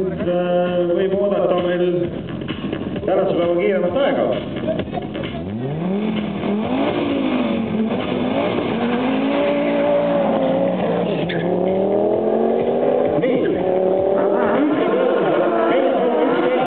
nüüd äh, võib oodata meil tänase päeva kiiremat aega.